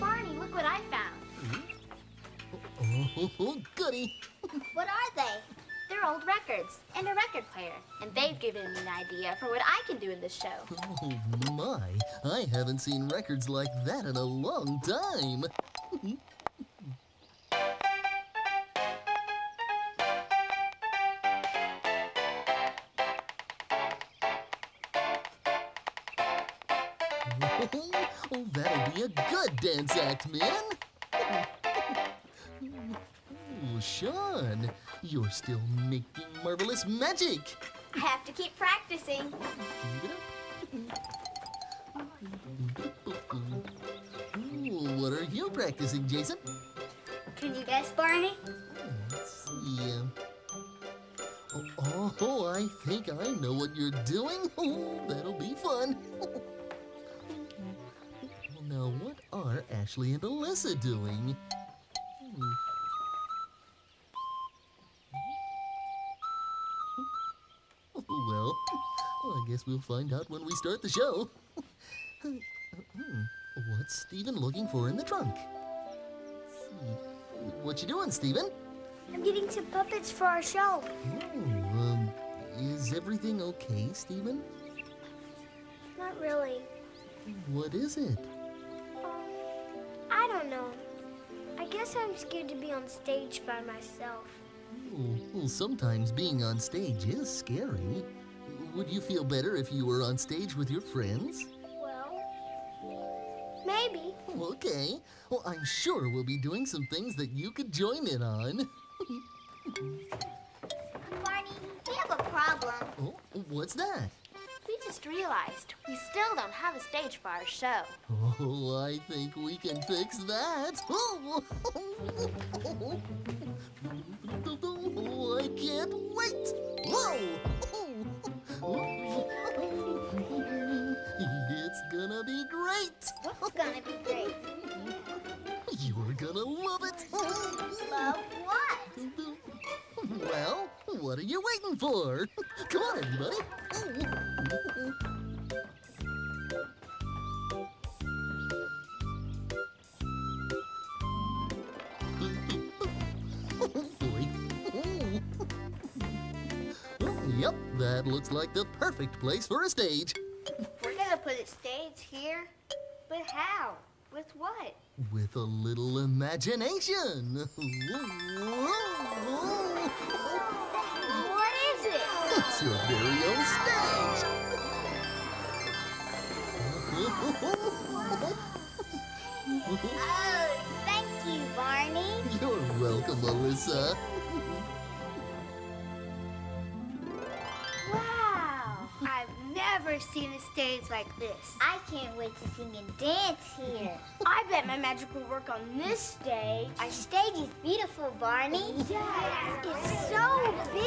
Barney, look what I found. Oh, goody. What are they? They're old records and a record player, and they've given me an idea for what I can do in this show. Oh, my. I haven't seen records like that in a long time. Oh, that'll be a good dance act, man. Oh, Sean, you're still making marvelous magic. I have to keep practicing. Keep. Ooh, what are you practicing, Jason? Can you guess, Barney? Let's see. Oh, oh, I think I know what you're doing. Oh, that'll be fun. Ashley and Alyssa doing? Hmm. Oh, well, well, I guess we'll find out when we start the show. Hmm, What's Steven looking for in the trunk? What you doing, Steven? I'm getting some puppets for our show. Oh, um, is everything okay, Steven? Not really. What is it? Guess I'm scared to be on stage by myself. Oh, well, sometimes being on stage is scary. Would you feel better if you were on stage with your friends? Well, maybe. Oh, okay. Well, I'm sure we'll be doing some things that you could join in on. Barney, we have a problem. Oh, what's that? We just realized we still don't have a stage for our show. Oh, Oh, I think we can fix that. Oh, I can't wait. Whoa! Oh. It's gonna be great. What's gonna be great? You're gonna love it. Love what? Well, what are you waiting for? Come on, everybody. Yep, that looks like the perfect place for a stage. We're gonna put a stage here. But how? With what? With a little imagination. What is it? It's your very own stage. Oh, thank you, Barney. You're welcome, Alyssa. Never seen a stage like this. I can't wait to sing and dance here. I bet my magic will work on this stage. Our stage is beautiful, Barney. Yes, it's so big.